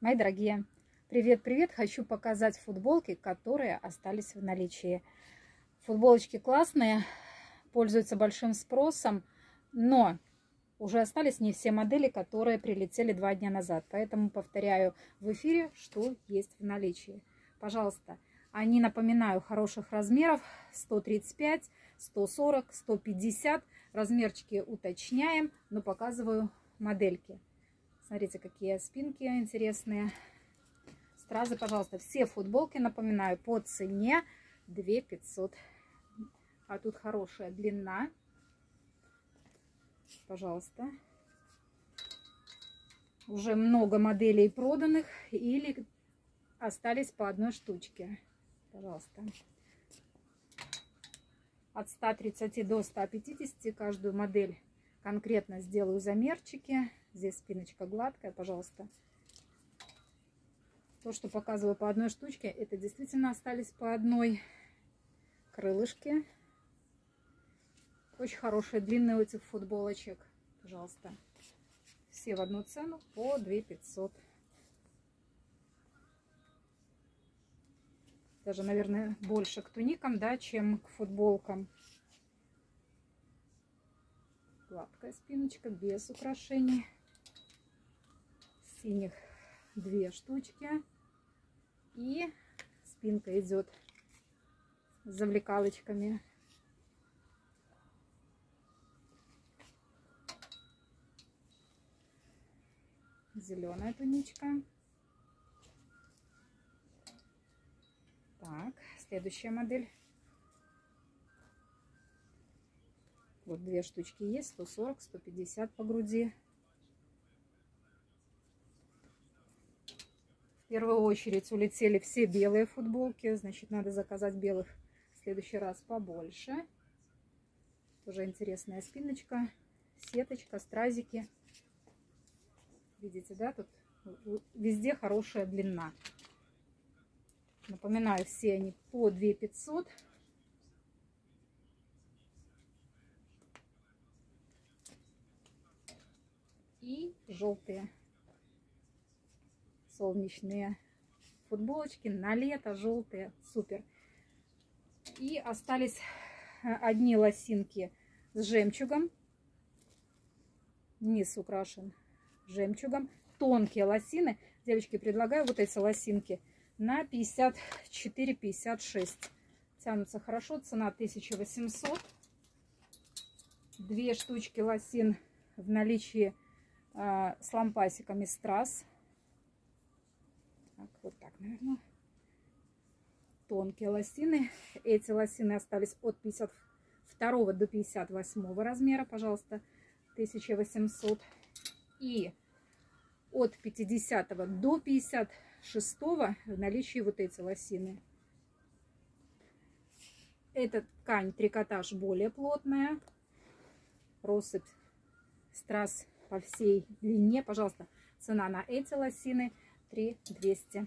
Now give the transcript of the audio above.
Мои дорогие, привет-привет! Хочу показать футболки, которые остались в наличии. Футболочки классные, пользуются большим спросом, но уже остались не все модели, которые прилетели два дня назад. Поэтому повторяю в эфире, что есть в наличии. Пожалуйста, они, напоминаю, хороших размеров 135, 140, 150. Размерчики уточняем, но показываю модельки. Смотрите, какие спинки интересные. Стразы, пожалуйста, все футболки, напоминаю, по цене 2 500. А тут хорошая длина. Пожалуйста. Уже много моделей проданных или остались по одной штучке. Пожалуйста. От 130 до 150 каждую модель конкретно сделаю замерчики. Здесь спиночка гладкая, пожалуйста. То, что показываю по одной штучке, это действительно остались по одной крылышки. Очень хорошие длинные у этих футболочек. Пожалуйста. Все в одну цену по 2 500. Даже, наверное, больше к туникам, да, чем к футболкам. Гладкая спиночка, без украшений синих две штучки. И спинка идет с завлекалочками. Зеленая туничка. Так, следующая модель. Вот две штучки есть, 140, 150 по груди. первую очередь улетели все белые футболки. Значит, надо заказать белых в следующий раз побольше. Тоже интересная спиночка, сеточка, стразики. Видите, да, тут везде хорошая длина. Напоминаю, все они по 2 500. И желтые солнечные футболочки на лето, желтые, супер. И остались э, одни лосинки с жемчугом. Низ украшен жемчугом. Тонкие лосины. Девочки, предлагаю вот эти лосинки на 54-56. Тянутся хорошо. Цена 1800. Две штучки лосин в наличии с лампасиками страз. Так, вот так, наверное. Тонкие лосины. Эти лосины остались от 52 до 58 размера, пожалуйста, 1800. И от 50 до 56 в наличии вот эти лосины. Эта ткань трикотаж более плотная. Россыпь страз по всей длине. Пожалуйста, цена на эти лосины 3 200